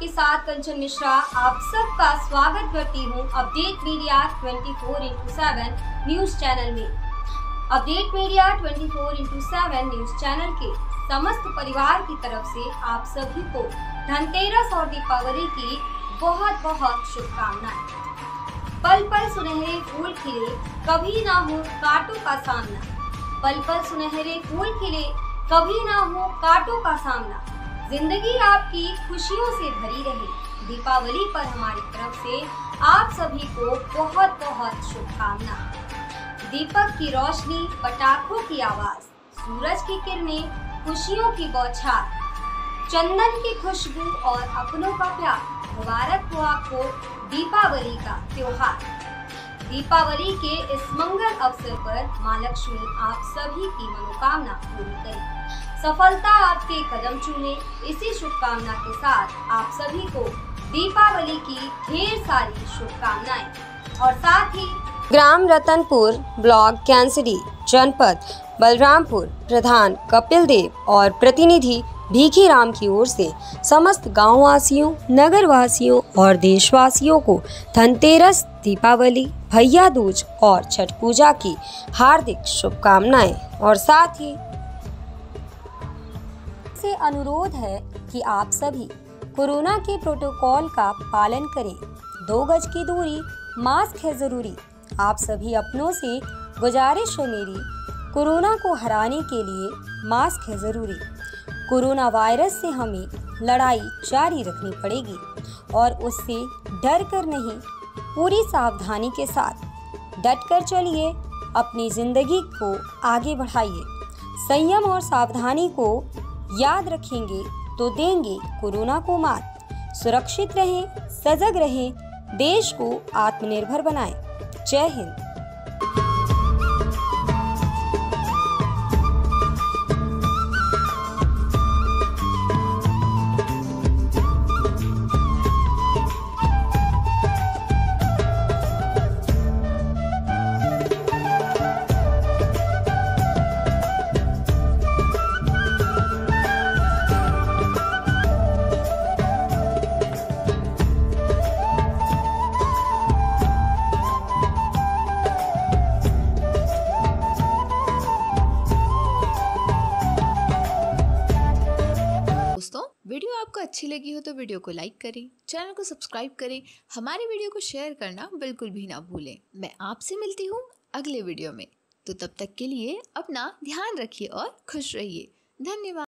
कंचन मिश्रा, आप सबका स्वागत करती हूँ update media 24 four into seven news channel में। Update media 24 four into seven news channel के समस्त परिवार की तरफ़ से आप सभी को धनतेरस और दीपावली की बहुत बहुत शुभकामनाएँ। पल पल सुनहरे फूल खिले, कभी ना हो कांटों का सामना। पल पल सुनहरे फूल खिले, कभी ना हो कांटों का सामना। ज़िंदगी आपकी खुशियों से भरी रहे। दीपावली पर हमारी तरफ़ से आप सभी को बहुत बहुत शुभकामना। दीपक की रोशनी, पटाखों की आवाज़, सूरज की किरणें, खुशियों की बौछार, चंदन की खुशबू और अपनों का प्यार, मुबारक हो आपको दीपावली का त्योहार। दीपावली के इस मंगल अवसर पर माँ लक्ष्मी आप सभी की मनोकामना पूरी करें। सफलता आपके कदम चूमे इसी शुभकामना के साथ आप सभी को दीपावली की ढेर सारी शुभकामनाएँ। और साथ ही ग्राम रतनपुर ब्लॉक कैंसरी जनपद बलरामपुर प्रधान कपिल देव और प्रतिनिधि भीखी राम की ओर से समस्त गाँव वासियों नगर वासियों और देशवासियों को धनतेरस, दीपावली भैया दूज और छठ पूजा की हार्दिक शुभकामनाएँ। और साथ ही से अनुरोध है कि आप सभी कोरोना के प्रोटोकॉल का पालन करें। दो गज की दूरी, मास्क है ज़रूरी। आप सभी अपनों से गुजारिश है मेरी, कोरोना को हराने के लिए मास्क है ज़रूरी। कोरोना वायरस से हमें लड़ाई जारी रखनी पड़ेगी और उससे डर कर नहीं, पूरी सावधानी के साथ डट कर चलिए, अपनी ज़िंदगी को आगे बढ़ाइए। संयम और सावधानी को याद रखेंगे तो देंगे कोरोना को मात। सुरक्षित रहें, सजग रहें, देश को आत्मनिर्भर बनाएँ। जय हिंद। वीडियो आपको अच्छी लगी हो तो वीडियो को लाइक करें, चैनल को सब्सक्राइब करें, हमारे वीडियो को शेयर करना बिल्कुल भी ना भूलें। मैं आपसे मिलती हूँ अगले वीडियो में। तो तब तक के लिए अपना ध्यान रखिए और खुश रहिए। धन्यवाद।